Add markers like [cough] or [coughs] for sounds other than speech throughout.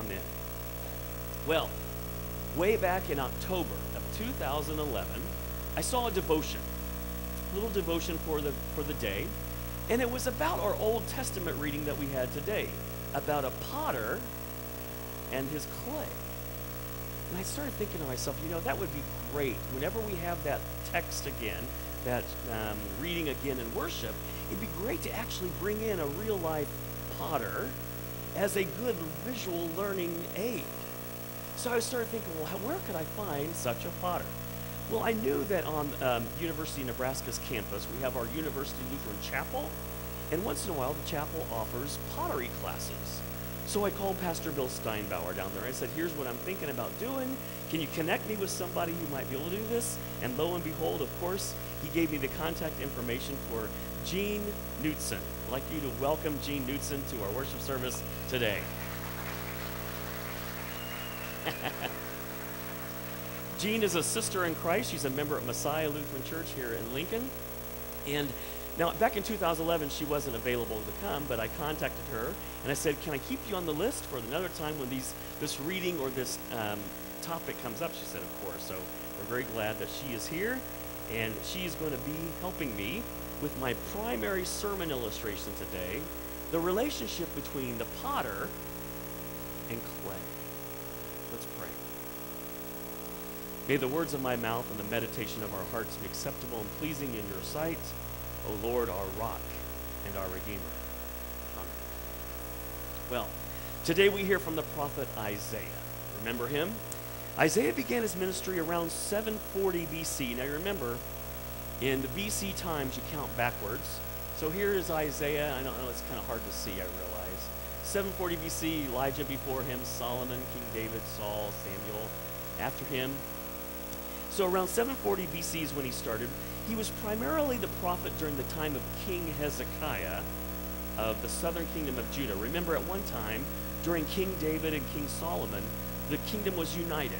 amen. Well, way back in October of 2011, I saw a devotion, a little devotion for the, for the day, and it was about our Old Testament reading that we had today, about a potter and his clay. And I started thinking to myself, you know, that would be great. Whenever we have that text again, that um, reading again in worship, it'd be great to actually bring in a real life potter as a good visual learning aid. So I started thinking, well, where could I find such a potter? Well, I knew that on um, University of Nebraska's campus, we have our University Lutheran Chapel, and once in a while, the chapel offers pottery classes. So I called Pastor Bill Steinbauer down there. I said, Here's what I'm thinking about doing. Can you connect me with somebody who might be able to do this? And lo and behold, of course, he gave me the contact information for Jean Knutson. I'd like you to welcome Jean Knutson to our worship service today. [laughs] Jean is a sister in Christ. She's a member of Messiah Lutheran Church here in Lincoln. And now, back in 2011, she wasn't available to come, but I contacted her and I said, Can I keep you on the list for another time when these, this reading or this um, topic comes up? She said, Of course. So we're very glad that she is here and she is going to be helping me with my primary sermon illustration today the relationship between the potter and clay. Let's pray. May the words of my mouth and the meditation of our hearts be acceptable and pleasing in your sight, O Lord, our rock and our redeemer. Amen. Well, today we hear from the prophet Isaiah. Remember him? Isaiah began his ministry around 740 BC. Now you remember, in the BC times, you count backwards. So here is Isaiah. I know, it's kind of hard to see, I realize. 740 BC, Elijah before him, Solomon, King David, Saul, Samuel after him. So around 740 BC is when he started. He was primarily the prophet during the time of King Hezekiah of the southern kingdom of Judah. Remember, at one time, during King David and King Solomon, the kingdom was united.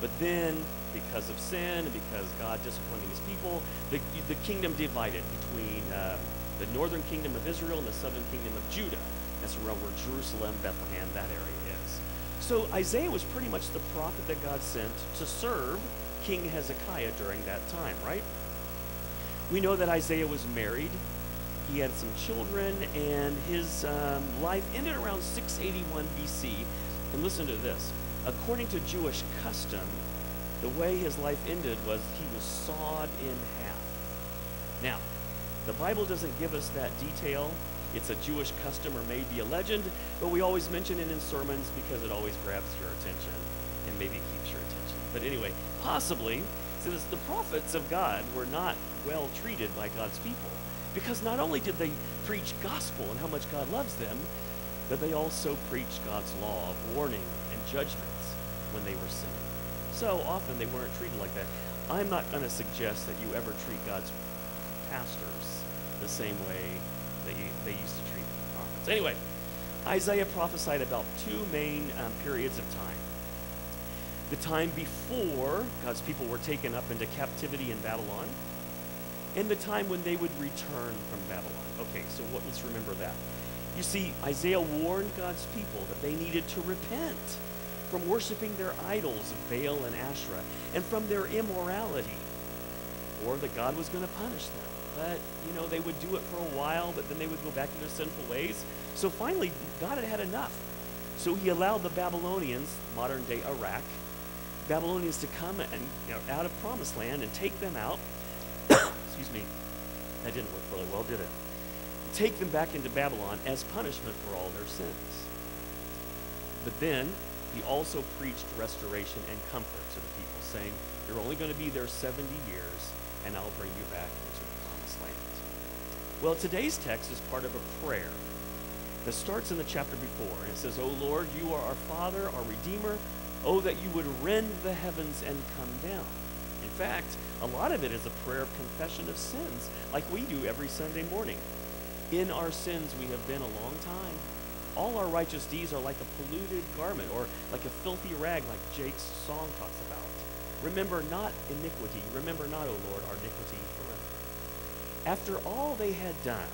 But then, because of sin and because God disciplining his people, the, the kingdom divided between uh, the northern kingdom of Israel and the southern kingdom of Judah. That's around where Jerusalem, Bethlehem, that area is. So Isaiah was pretty much the prophet that God sent to serve King Hezekiah during that time, right? We know that Isaiah was married. He had some children, and his um, life ended around 681 BC. And listen to this. According to Jewish custom, the way his life ended was he was sawed in half. Now, the Bible doesn't give us that detail. It's a Jewish custom or maybe a legend, but we always mention it in sermons because it always grabs your attention and maybe keeps your attention. But anyway, possibly, since the prophets of God were not well treated by God's people, because not only did they preach gospel and how much God loves them, but they also preached God's law of warning and judgments when they were sinning. So often they weren't treated like that. I'm not going to suggest that you ever treat God's pastors the same way that you, they used to treat the prophets. Anyway, Isaiah prophesied about two main um, periods of time. The time before God's people were taken up into captivity in Babylon, and the time when they would return from Babylon. Okay, so what, let's remember that. You see, Isaiah warned God's people that they needed to repent from worshiping their idols of Baal and Asherah and from their immorality, or that God was going to punish them. But, you know, they would do it for a while, but then they would go back to their sinful ways. So finally, God had had enough. So he allowed the Babylonians, modern day Iraq, Babylonians to come and you know, out of promised land and take them out. [coughs] Excuse me. That didn't work really well, did it? Take them back into Babylon as punishment for all their sins. But then he also preached restoration and comfort to the people, saying, You're only going to be there 70 years, and I'll bring you back into the promised land. Well, today's text is part of a prayer that starts in the chapter before, and it says, O Lord, you are our Father, our Redeemer. Oh, that you would rend the heavens and come down. In fact, a lot of it is a prayer of confession of sins, like we do every Sunday morning. In our sins we have been a long time. All our righteous deeds are like a polluted garment or like a filthy rag, like Jake's song talks about. Remember not iniquity. Remember not, O Lord, our iniquity forever. After all they had done,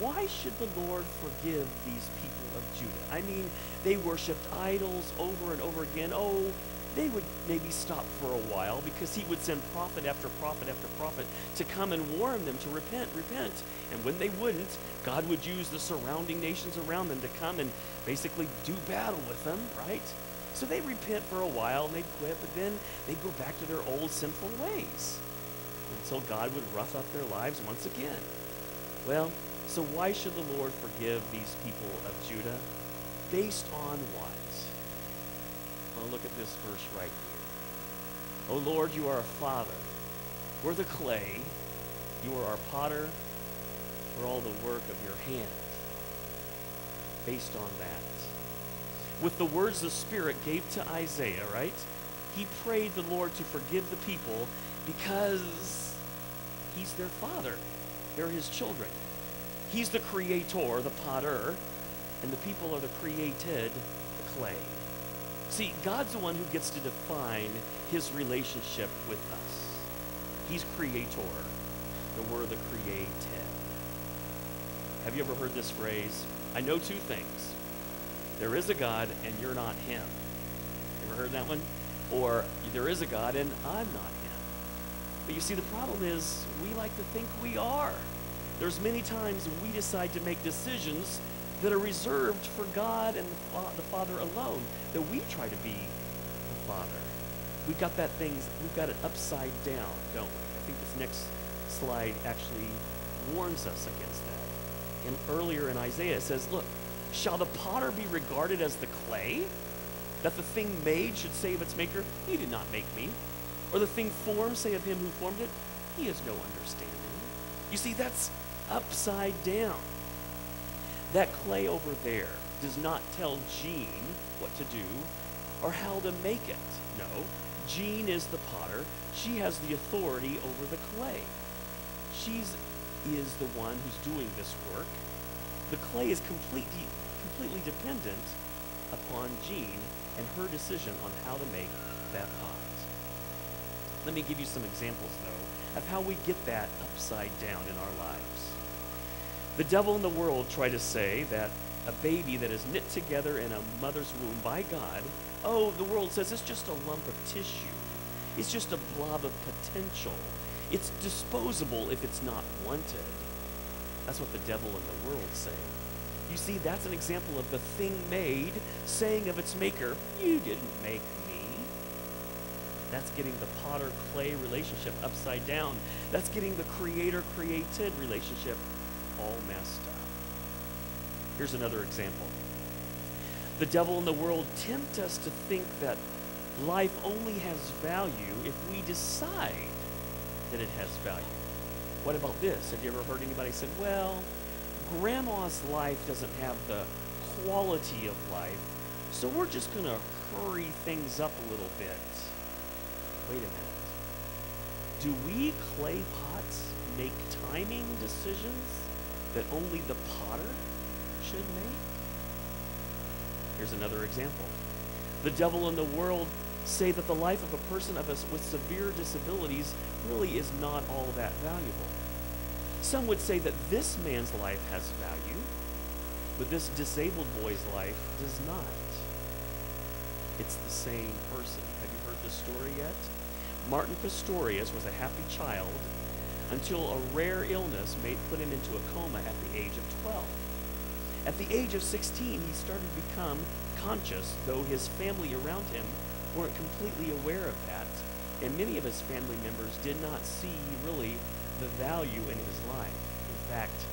why should the Lord forgive these people of Judah. I mean, they worshiped idols over and over again. Oh, they would maybe stop for a while because he would send prophet after prophet after prophet to come and warn them to repent, repent. And when they wouldn't, God would use the surrounding nations around them to come and basically do battle with them, right? So they repent for a while and they'd quit, but then they'd go back to their old sinful ways until God would rough up their lives once again. Well, so why should the Lord forgive these people of Judah? Based on what? Well, look at this verse right here. Oh Lord, you are a father. We're the clay. You are our potter. For all the work of your hand. Based on that. With the words the Spirit gave to Isaiah, right? He prayed the Lord to forgive the people because he's their father. They're his children. He's the creator, the potter, and the people are the created, the clay. See, God's the one who gets to define his relationship with us. He's creator, and we're the created. Have you ever heard this phrase? I know two things. There is a God, and you're not him. Ever heard that one? Or there is a God, and I'm not him. But you see, the problem is we like to think we are. There's many times we decide to make decisions that are reserved for God and the, the Father alone, that we try to be the Father. We've got that thing, we've got it upside down, don't we? I think this next slide actually warns us against that. And earlier in Isaiah it says, look, shall the potter be regarded as the clay? That the thing made should say of its maker, he did not make me. Or the thing formed say of him who formed it, he has no understanding. You see, that's upside down. That clay over there does not tell Jean what to do or how to make it. No, Jean is the potter. She has the authority over the clay. She is the one who's doing this work. The clay is completely, completely dependent upon Jean and her decision on how to make that pot. Let me give you some examples, though, of how we get that upside down in our lives. The devil and the world try to say that a baby that is knit together in a mother's womb by God, oh, the world says it's just a lump of tissue. It's just a blob of potential. It's disposable if it's not wanted. That's what the devil and the world say. You see, that's an example of the thing made saying of its maker, You didn't make me. That's getting the potter clay relationship upside down. That's getting the creator created relationship all messed up. Here's another example. The devil and the world tempt us to think that life only has value if we decide that it has value. What about this? Have you ever heard anybody say, well, grandma's life doesn't have the quality of life, so we're just going to hurry things up a little bit. Wait a minute. Do we clay pots make timing decisions that only the potter should make? Here's another example. The devil and the world say that the life of a person of us with severe disabilities really is not all that valuable. Some would say that this man's life has value, but this disabled boy's life does not. It's the same person. Have you heard this story yet? Martin Pistorius was a happy child until a rare illness made put him into a coma at the age of 12. At the age of 16, he started to become conscious, though his family around him weren't completely aware of that, and many of his family members did not see really the value in his life. In fact,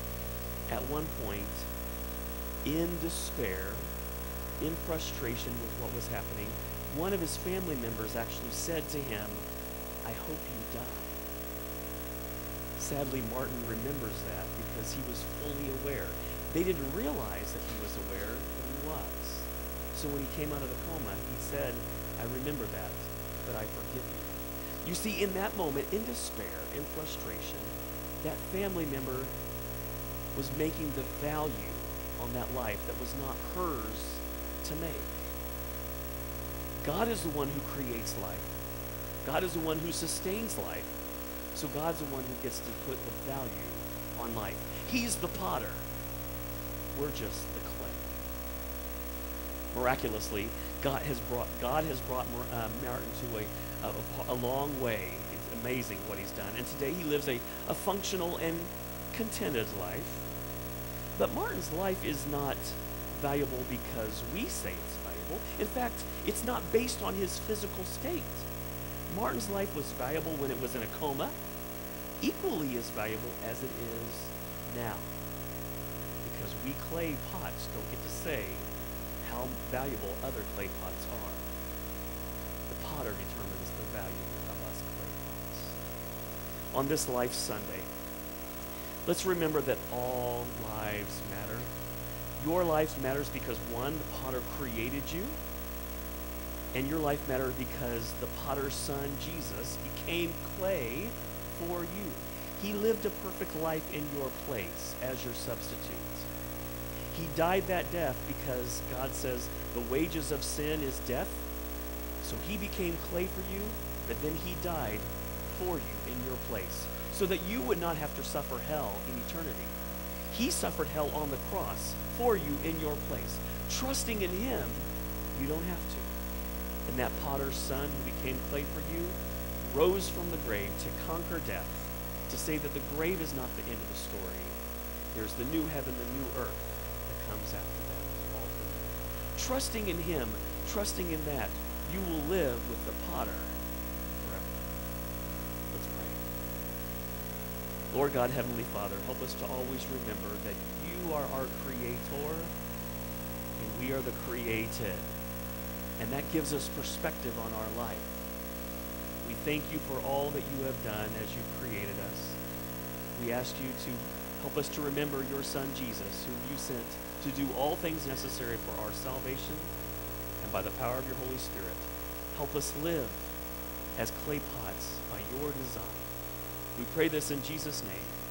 at one point, in despair, in frustration with what was happening, one of his family members actually said to him, I hope you die. Sadly, Martin remembers that because he was fully aware. They didn't realize that he was aware, but he was. So when he came out of the coma, he said, I remember that, but I forgive you. You see, in that moment, in despair, in frustration, that family member was making the value on that life that was not hers to make. God is the one who creates life. God is the one who sustains life. So God's the one who gets to put the value on life. He's the potter. We're just the clay. Miraculously, God has brought, God has brought uh, Martin to a, a, a long way. It's amazing what he's done. And today he lives a, a functional and contented life. But Martin's life is not valuable because we say it's valuable. In fact, it's not based on his physical state. Martin's life was valuable when it was in a coma, equally as valuable as it is now. Because we clay pots don't get to say how valuable other clay pots are. The potter determines the value of us clay pots. On this Life Sunday, let's remember that all lives matter. Your life matters because one, the potter created you, and your life matters because the potter's son, Jesus, became clay for you. He lived a perfect life in your place as your substitute. He died that death because God says the wages of sin is death. So he became clay for you, but then he died for you in your place so that you would not have to suffer hell in eternity. He suffered hell on the cross for you in your place. Trusting in him, you don't have to. And that potter's son who became clay for you rose from the grave to conquer death, to say that the grave is not the end of the story. There's the new heaven, the new earth that comes after that, all. Trusting in Him, trusting in that, you will live with the potter forever. Let's pray. Lord God, Heavenly Father, help us to always remember that you are our creator and we are the created. And that gives us perspective on our life. We thank you for all that you have done as you created us. We ask you to help us to remember your Son, Jesus, whom you sent to do all things necessary for our salvation, and by the power of your Holy Spirit, help us live as clay pots by your design. We pray this in Jesus' name.